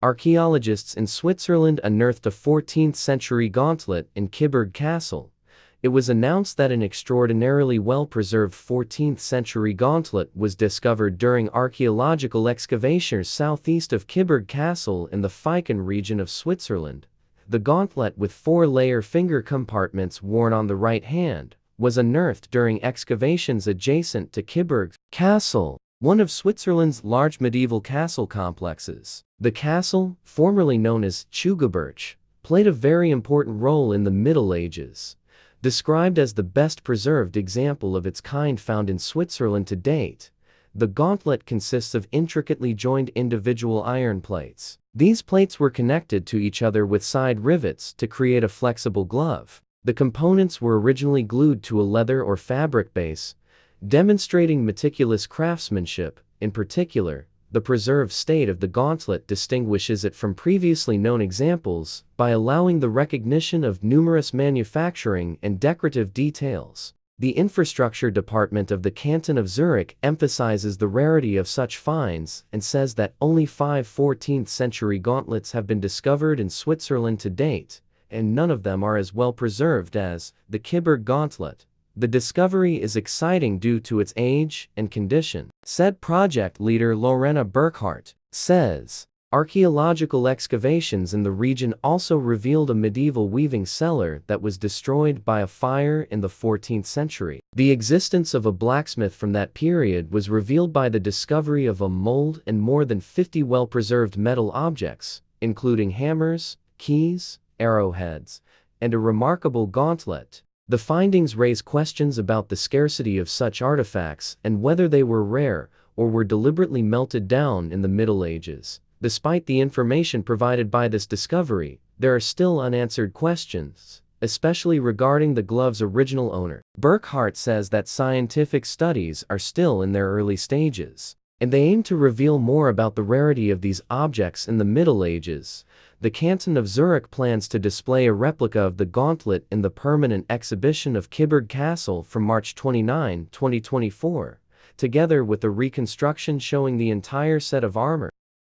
Archaeologists in Switzerland unearthed a 14th century gauntlet in Kyburg Castle. It was announced that an extraordinarily well preserved 14th century gauntlet was discovered during archaeological excavations southeast of Kyburg Castle in the Pfäffikon region of Switzerland. The gauntlet with four layer finger compartments worn on the right hand was unearthed during excavations adjacent to Kyburg Castle, one of Switzerland's large medieval castle complexes. The castle, formerly known as Chuigeburch, played a very important role in the Middle Ages. Described as the best preserved example of its kind found in Switzerland to date, the gauntlet consists of intricately joined individual iron plates. These plates were connected to each other with side rivets to create a flexible glove. The components were originally glued to a leather or fabric base, demonstrating meticulous craftsmanship. In particular, the preserved state of the gauntlet distinguishes it from previously known examples by allowing the recognition of numerous manufacturing and decorative details. The infrastructure department of the canton of Zurich emphasizes the rarity of such finds and says that only five 14th century gauntlets have been discovered in Switzerland to date, and none of them are as well preserved as the Kyburg gauntlet. The discovery is exciting due to its age and condition, said project leader Lorena Burkhardt, says. Archaeological excavations in the region also revealed a medieval weaving cellar that was destroyed by a fire in the 14th century. The existence of a blacksmith from that period was revealed by the discovery of a mold and more than 50 well-preserved metal objects, including hammers, keys, arrowheads, and a remarkable gauntlet. The findings raise questions about the scarcity of such artifacts and whether they were rare or were deliberately melted down in the Middle Ages. Despite the information provided by this discovery, there are still unanswered questions, especially regarding the glove's original owner. Burkhardt says that scientific studies are still in their early stages, and they aim to reveal more about the rarity of these objects in the Middle Ages the canton of Zurich plans to display a replica of the gauntlet in the permanent exhibition of Kyburg Castle from March 29, 2024, together with a reconstruction showing the entire set of armor.